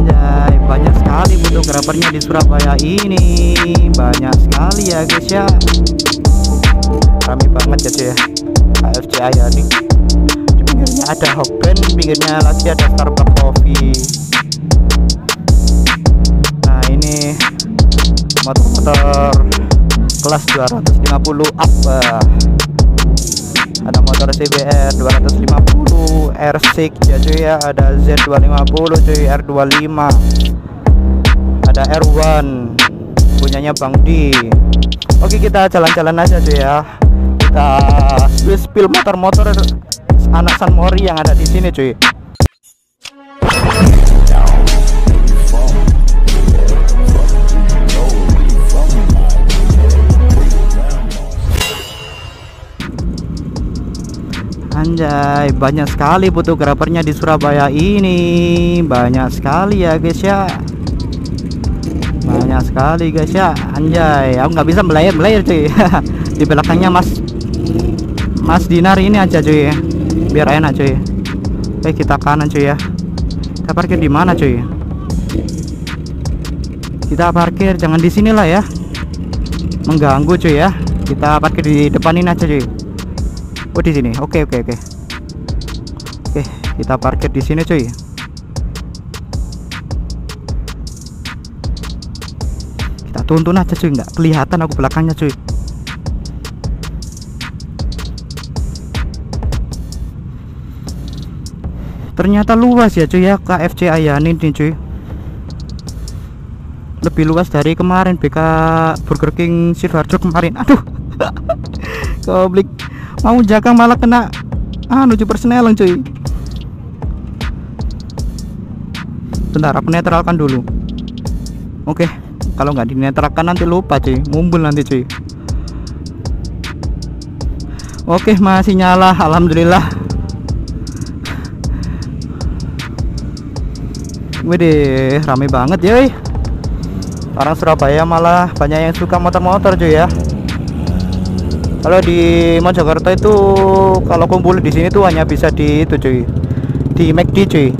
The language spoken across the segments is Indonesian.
Anjay, banyak sekali fotografernya di Surabaya ini. Banyak sekali ya guys ya. Rame banget cuy ya. AFC Ayani. Di pinggirnya ada Hokben, pinggirnya lagi ada Starbucks Coffee. Nah, ini motor-motor kelas 250 up. ah. Ada motor CBR 250 R6 ya cuy ya, ada Z250 cuy, R25. Ada R1 punyanya Bang D. Oke, kita jalan-jalan aja cuy ya. Kita spill motor-motor anak San Mori yang ada di sini cuy. Anjay, banyak sekali fotografernya di Surabaya ini. Banyak sekali ya guys ya. Banyak sekali guys ya. Anjay, aku nggak bisa melayar melayar cuy. di belakangnya Mas Mas Dinar ini aja cuy. Biar enak cuy. Oke, kita kanan cuy ya. Kita parkir di mana cuy? Kita parkir jangan di sinilah ya. Mengganggu cuy ya. Kita parkir di depan ini aja cuy. Oh di sini. Oke oke oke. Oke, kita parkir di sini cuy. Kita tuntun aja cuy, nggak kelihatan aku belakangnya cuy. Ternyata luas ya cuy ya KFC Ayani ini cuy. Lebih luas dari kemarin BK Burger King Sidoarjo kemarin. Aduh. Koblik mau jaga malah kena anu cuy persneleng cuy. Bentar aku netralkan dulu. Oke kalau nggak dinetralkan nanti lupa cuy. Mumbul nanti cuy. Oke masih nyala alhamdulillah. Widih, rame banget ya orang Surabaya malah banyak yang suka motor-motor cuy ya kalau di Mojokerto itu kalau kumpul di sini tuh hanya bisa di itu cuy. Di McD cuy.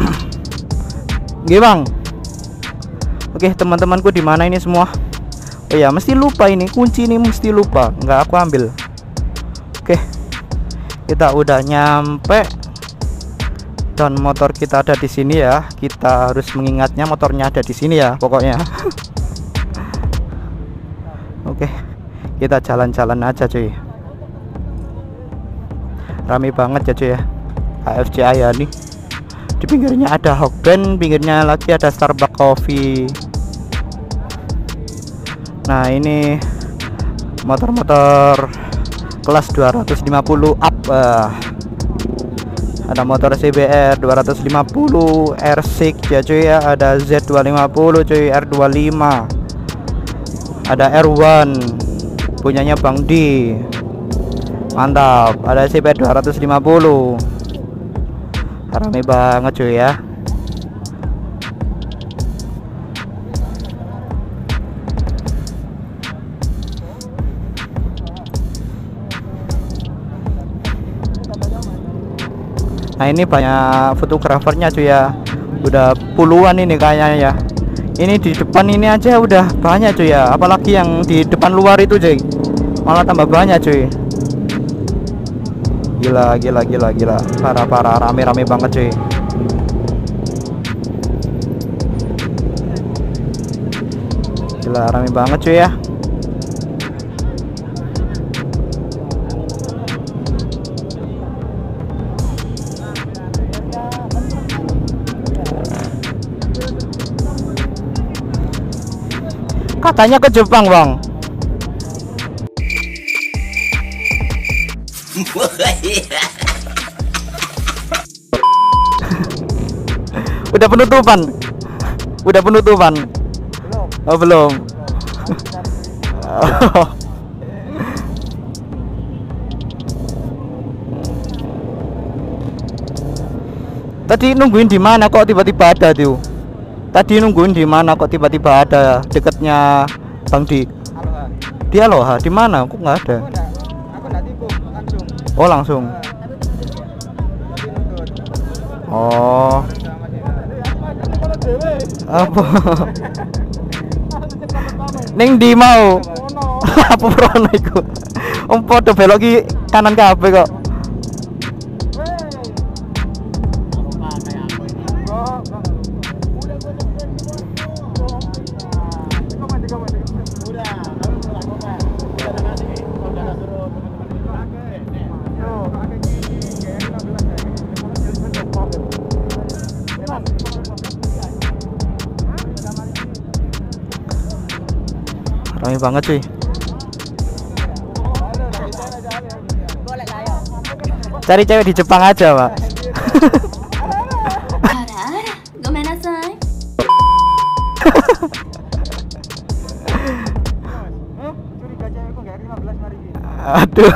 Gih bang. Oke teman-temanku di mana ini semua? Oh ya mesti lupa ini. Kunci ini mesti lupa. Nggak aku ambil. Oke. Kita udah nyampe dan motor kita ada di sini ya. Kita harus mengingatnya motornya ada di sini ya pokoknya. Oke kita jalan-jalan aja cuy. Rame banget ya cuy ya. AFC Ayani di pinggirnya ada Hokben pinggirnya lagi ada Starbucks Coffee. Nah ini motor-motor kelas 250 up ah ada motor CBR 250 R6 ya cuy ya. Ada Z250 cuy R25 ada R1 punyanya Bang D. Mantap ada CBR 250 rame banget cuy ya Nah ini banyak fotografernya cuy ya. Udah puluhan ini kayaknya ya. Ini di depan ini aja udah banyak cuy ya. Apalagi yang di depan luar itu cuy. Malah tambah banyak cuy. Gila gila gila gila. Parah parah. Rame rame banget cuy. Gila rame banget cuy ya Katanya ke Jepang, Bang. Udah penutupan. Udah penutupan. Oh, belum. Tadi nungguin di mana kok tiba-tiba ada tuh? Tadi nungguin di mana kok tiba-tiba ada dekatnya Bang Di? Aloha. Dia loh, di mana? Kok nggak ada? Aku enggak, aku enggak tipu, langsung. Oh langsung. oh apa ning di mau apa prono iku om podo belok ki kanan kabeh kok rame banget cuy. Cari cewek di Jepang aja pak. Aduh.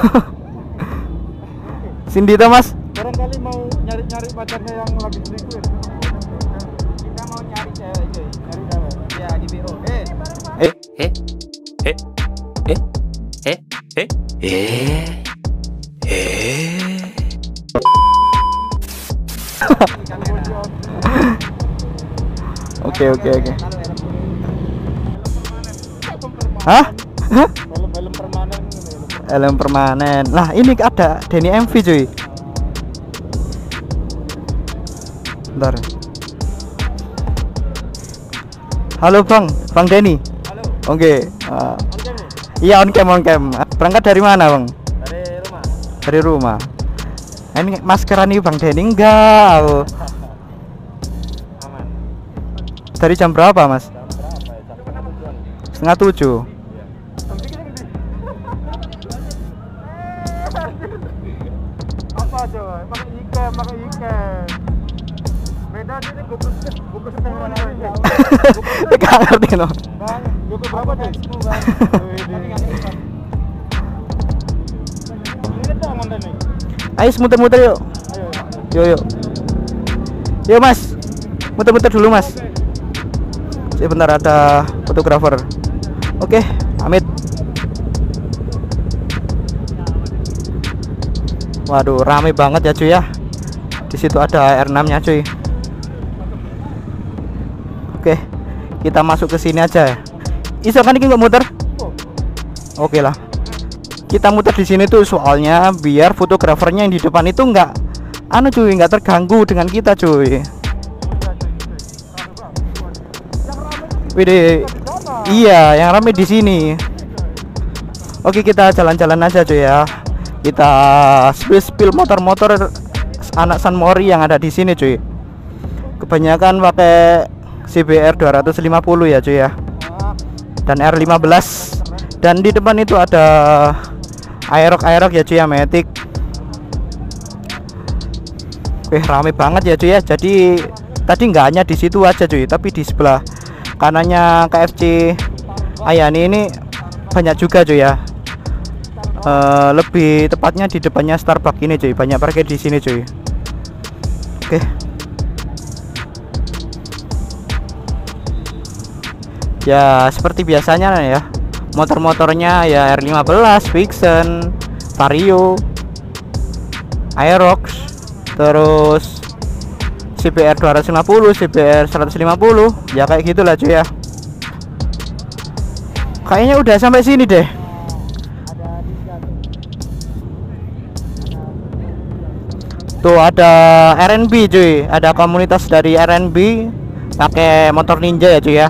Cindy itu mas barangkali mau nyari-nyari pacarnya yang lagi selingkuh ya? Kita mau nyari cewek cuy. Nyari cewek. Ya di BO eh. Eh. eh eh eh eh eh oke oke oke. Hah? Hah? film-film permanen permanen. Lah, ini ada Denny MV, cuy. Bentar. Halo, Bang. Bang Denny. halo Oke. ah, oke iya, on cam on cam. Berangkat dari mana, Bang? dari rumah Dari rumah. Ini maskeran nih Bang Denny enggak. aku. aman Dari jam berapa, Mas? jam berapa ya jam setengah tujuh. apa coba pakai ikan pakai ikan beda setengah Gak ngerti no. buku berapa deh Ayo muter-muter yuk. Yuk yuk. Yuk Mas. Muter-muter dulu Mas. Sebentar ada fotografer. Oke, pamit. Waduh, rame banget ya cuy ya. Di situ ada R6-nya cuy. Oke, kita masuk ke sini aja ya. Iso kan ini nggak muter? Oke lah. Kita muter di sini tuh soalnya biar fotografernya yang di depan itu nggak anu cuy, nggak terganggu dengan kita cuy. Widih. Iya, yang rame di sini. Oke, kita jalan-jalan aja cuy ya. Kita spill-spill motor-motor anak San Mori yang ada di sini cuy. Kebanyakan pakai CBR 250 ya cuy ya. Dan R15. Dan di depan itu ada Aerox Aerox ya cuy ya Matic. Wih, rame banget ya cuy ya. Jadi tadi nggak hanya di situ aja cuy, tapi di sebelah kanannya KFC Ayani ini banyak juga cuy ya. Eh, lebih tepatnya di depannya Starbucks ini cuy, banyak parkir di sini cuy. Oke. Ya, seperti biasanya ya. Motor-motornya ya R15, Vixen, Vario, Aerox, terus CBR 250, CBR 150, ya kayak gitulah cuy ya. Kayaknya udah sampai sini deh. Tuh ada RNB cuy, ada komunitas dari RNB pakai motor ninja ya cuy ya.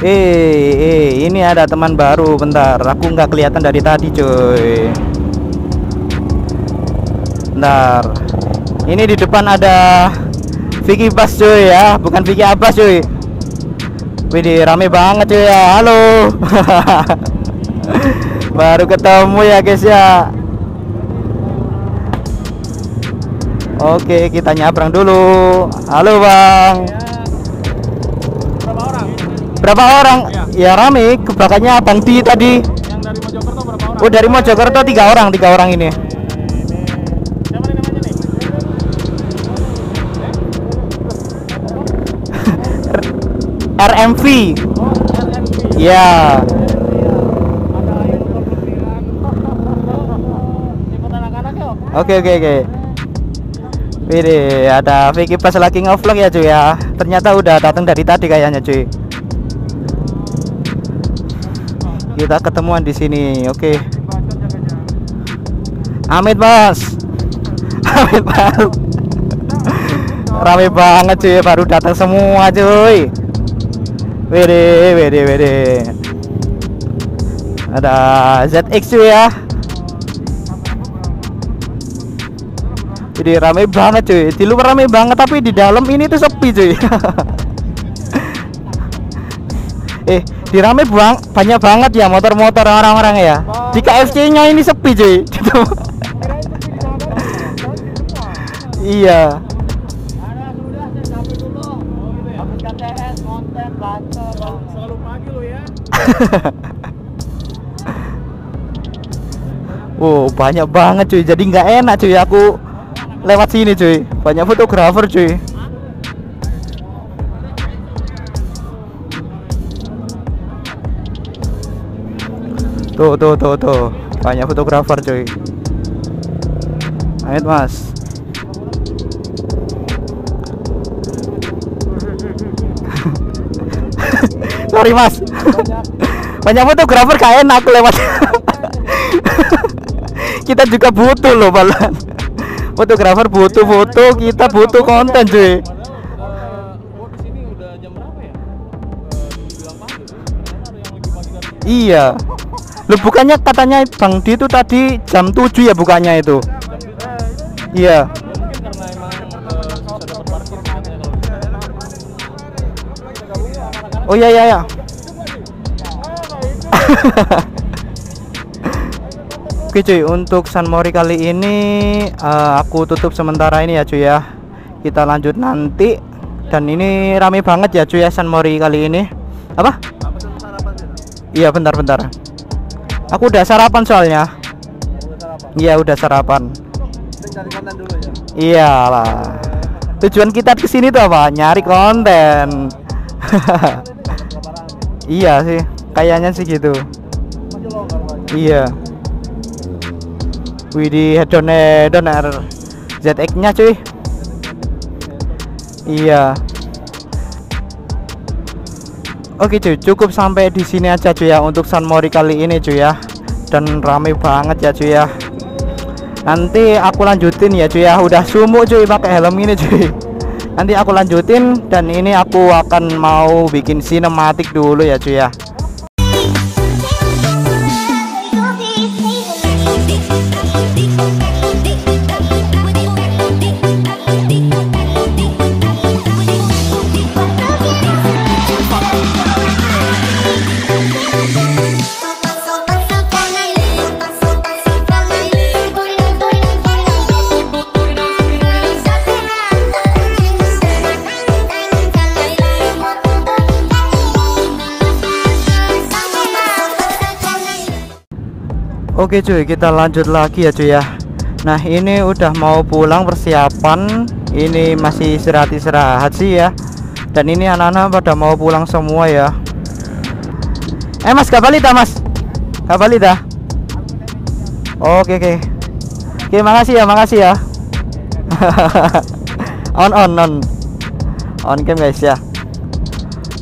Eh, eh, ini ada teman baru. Bentar, aku nggak kelihatan dari tadi, cuy. Bentar. Ini di depan ada Vicky Bas, cuy ya, bukan Vicky Abbas, cuy. Widih, rame banget, cuy ya. Halo. baru ketemu ya, guys ya. Oke, kita nyabrang dulu. Halo, Bang. orang Berapa orang? Ya rame, kebakarannya Abang Di tadi. yang dari Mojokerto berapa orang Oh dari Mojokerto tiga orang, tiga orang ini. siapa nih namanya nih RMV Oh, RMV. ya oke oke oke Wih, ada Vicky pas lagi ngevlog ya cuy ya. Ternyata udah datang dari tadi kayaknya cuy. Kita ketemuan di sini. Oke. Jaga-jaga. Amit mas. Amit mas. Rame banget cuy, baru datang semua cuy. Wede, wede, wede. Ada ZX cuy ya. Jadi rame banget cuy. Di luar rame banget tapi di dalam ini tuh sepi cuy. eh, di rame bang banyak banget ya motor-motor orang-orang ya. Di KFC-nya ini sepi cuy. Gitu. Iya. Oh banyak banget cuy. Jadi nggak enak cuy aku lewat sini cuy. Banyak fotografer cuy. Tuh, tuh, tuh, tuh. Banyak fotografer cuy. Ayo mas. Sorry mas. Banyak fotografer gak enak aku lewat. kita juga butuh loh malah. Fotografer butuh foto, kita butuh konten cuy. Berapa ya? Dari Iya. Loh bukannya katanya Bang Di itu tadi jam 7 ya bukannya itu? Iya. Oh iya iya ya. Oke cuy, untuk San Mori kali ini eh, aku tutup sementara ini ya cuy ya. Kita lanjut nanti. Dan ini rame banget ya cuy ya San Mori kali ini. Apa? Iya bentar-bentar. Aku udah sarapan soalnya. Iya udah sarapan. Dulu ya. Iyalah. Tujuan kita ke sini tuh apa? Nyari konten. iya sih, kayaknya sih gitu. Iya. Widih hedon hedon R ZX nya cuy. Iya. Oke cuy, cukup sampai di sini aja cuy ya untuk San Mori kali ini cuy ya. Dan rame banget ya cuy ya. Nanti aku lanjutin ya cuy ya. Udah sumuk cuy pakai helm ini cuy. Nanti aku lanjutin dan ini aku akan mau bikin sinematik dulu ya cuy ya. Oke cuy, kita lanjut lagi ya cuy ya. Nah, ini udah mau pulang persiapan. Ini masih istirahat-istirahat sih ya. Dan ini anak-anak pada mau pulang semua ya. Eh Mas, gak balik dah Mas? Gak balik dah? Oke oke. Oke, makasih ya, makasih ya. on on on. On cam guys ya.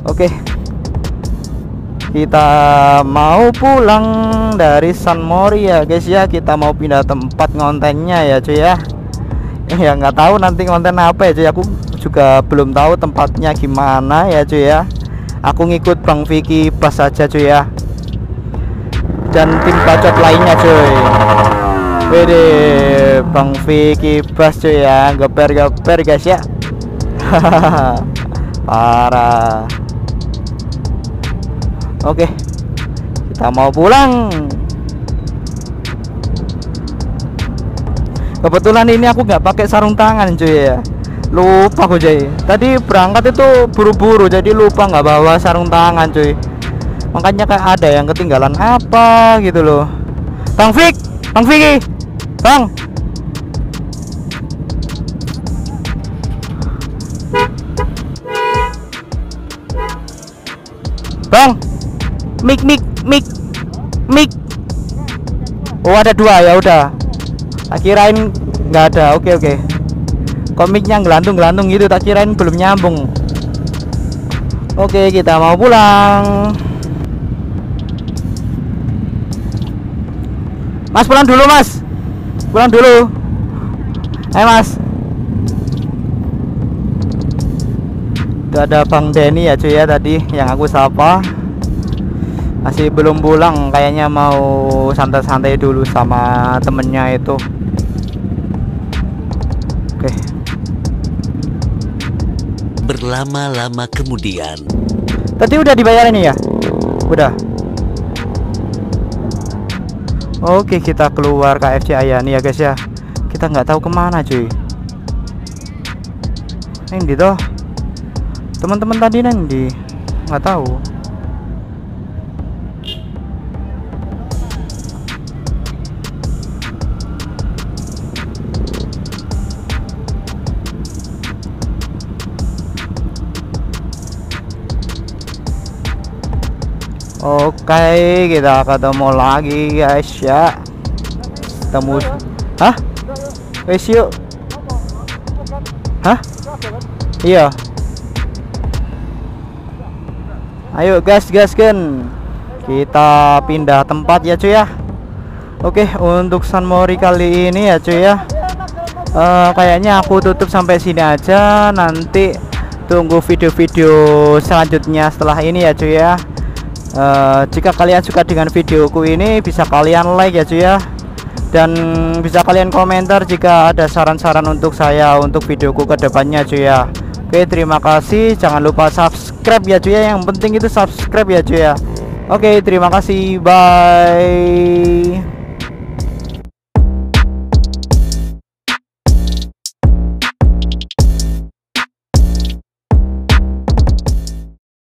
Oke. Kita mau pulang dari San Mori ya guys ya. Kita mau pindah tempat ngontennya ya cuy ya. Ya nggak tahu nanti konten apa ya cuy. Aku juga belum tahu tempatnya gimana ya cuy ya. Aku ngikut Bang Vicky pas saja cuy ya. Dan tim bacot lainnya cuy. Wede Bang Vicky Bas cuy ya Geper-geper guys ya Parah Oke. Kita mau pulang. Kebetulan ini aku nggak pakai sarung tangan cuy ya. Lupa aku cuy. Tadi berangkat itu buru-buru Jadi lupa nggak bawa sarung tangan cuy. Makanya kayak ada yang ketinggalan apa gitu loh. Bang Fik Bang Vicky Bang. Bang mik mik mik mik oh ada dua ya udah. Tak kirain nggak ada. Oke oke. Komiknya ngelantung ngelantung gitu? Tak kirain belum nyambung. Oke kita mau pulang. Mas pulang dulu mas. Pulang dulu. Ayo mas. Itu ada Bang Denny ya cuy ya tadi. Yang aku sapa masih belum pulang kayaknya mau santai-santai dulu sama temennya itu. Oke. Berlama-lama kemudian, tadi udah dibayar ini ya? Udah. Oke kita keluar KFC Ayani ya guys ya. Kita nggak tahu ke mana cuy. Ini toh? Teman-teman tadi nanti nggak tahu Oke, kita ketemu lagi guys ya. Ketemu. Hah? Wes yuk. Hah? Iya. Ayo gas gas kan. Kita pindah tempat ya cuy ya. Oke, untuk San Mori kali ini ya cuy ya. Eh, kayaknya aku tutup sampai sini aja. Nanti tunggu video-video selanjutnya setelah ini ya cuy ya. Eh, jika kalian suka dengan videoku ini bisa kalian like ya cuy ya. Dan bisa kalian komentar jika ada saran-saran untuk saya untuk videoku ke depannya cuy ya. Oke terima kasih. Jangan lupa subscribe ya cuy ya. Yang penting itu subscribe ya cuy ya. Oke terima kasih. Bye